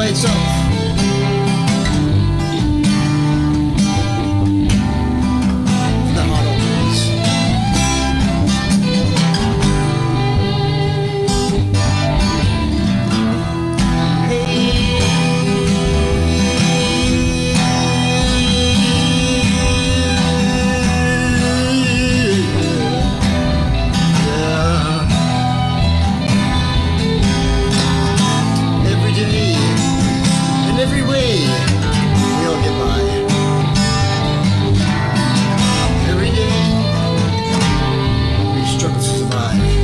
way. So mine.